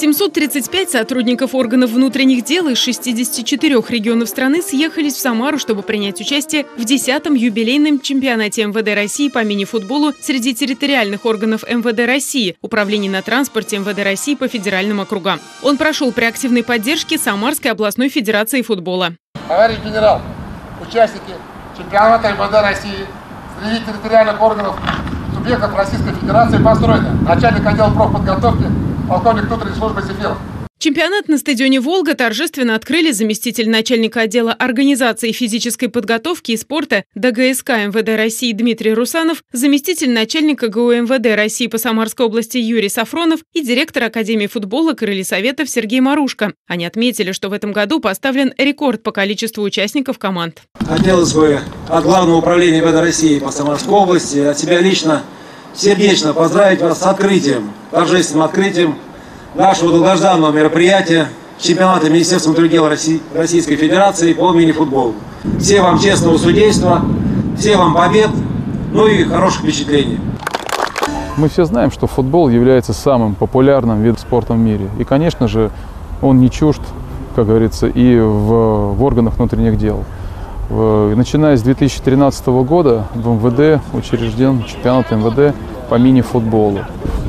735 сотрудников органов внутренних дел из 64 регионов страны съехались в Самару, чтобы принять участие в 10-м юбилейном чемпионате МВД России по мини-футболу среди территориальных органов МВД России, Управления на транспорте МВД России по федеральным округам. Он прошел при активной поддержке Самарской областной федерации футбола. Товарищ генерал, участники чемпионата МВД России среди территориальных органов субъектов Российской Федерации построены начальник отдела профподготовки полковник внутренней службы Сефиров. Чемпионат на стадионе «Волга» торжественно открыли заместитель начальника отдела организации физической подготовки и спорта ДГСК МВД России Дмитрий Русанов, заместитель начальника ГУ МВД России по Самарской области Юрий Сафронов и директор Академии футбола Крылья Советов Сергей Марушка. Они отметили, что в этом году поставлен рекорд по количеству участников команд. Хотелось бы от Главного управления МВД России по Самарской области, от себя лично сердечно поздравить вас с открытием, торжественным открытием нашего долгожданного мероприятия чемпионата Министерства внутренних дел Российской Федерации по мини-футболу. Все вам честного судейства, все вам побед, ну и хороших впечатлений. Мы все знаем, что футбол является самым популярным видом спорта в мире. И, конечно же, он не чужд, как говорится, и в, в органах внутренних дел. Начиная с 2013 года в МВД учрежден чемпионат МВД по мини-футболу.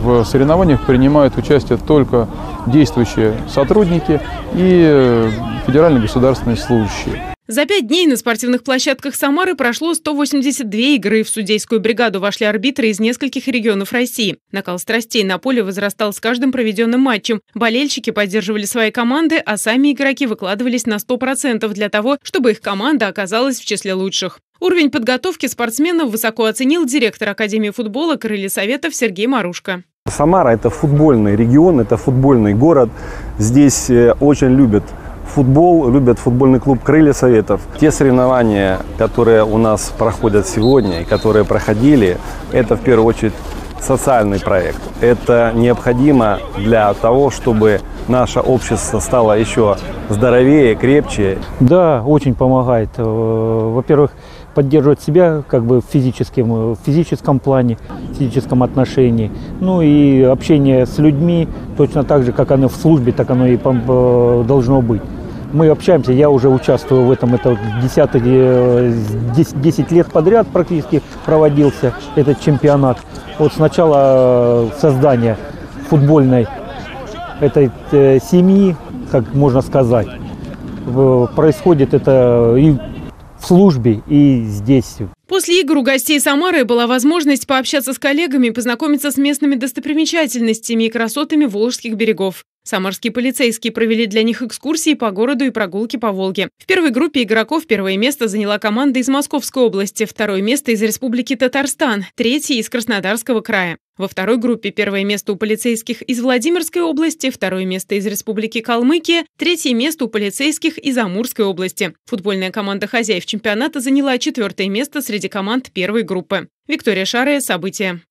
В соревнованиях принимают участие только действующие сотрудники и э, федеральные государственные служащие. За пять дней на спортивных площадках Самары прошло 182 игры. В судейскую бригаду вошли арбитры из нескольких регионов России. Накал страстей на поле возрастал с каждым проведенным матчем. Болельщики поддерживали свои команды, а сами игроки выкладывались на 100% для того, чтобы их команда оказалась в числе лучших. Уровень подготовки спортсменов высоко оценил директор Академии футбола Крылья Советов Сергей Марушка. Самара – это футбольный регион, это футбольный город. Здесь э, очень любят футбол, любят футбольный клуб «Крылья Советов». Те соревнования, которые у нас проходят сегодня и которые проходили, это в первую очередь социальный проект. Это необходимо для того, чтобы наше общество стало еще здоровее, крепче. Да, очень помогает. Э, во-первых, поддерживать себя как бы в физическом, в физическом плане, в физическом отношении. Ну и общение с людьми точно так же, как оно в службе, так оно и э, должно быть мы общаемся, я уже участвую в этом, это 10, 10, 10 лет подряд практически проводился этот чемпионат. Вот с начала создания футбольной этой э, семьи, как можно сказать, происходит это и в службе, и здесь. После игр у гостей Самары была возможность пообщаться с коллегами, познакомиться с местными достопримечательностями и красотами Волжских берегов. Самарские полицейские провели для них экскурсии по городу и прогулки по Волге. В первой группе игроков первое место заняла команда из Московской области, второе место из Республики Татарстан, третье из Краснодарского края. Во второй группе первое место у полицейских из Владимирской области, второе место из Республики Калмыкия, третье место у полицейских из Амурской области. Футбольная команда хозяев чемпионата заняла четвертое место среди команд первой группы. Виктория Шарая, события.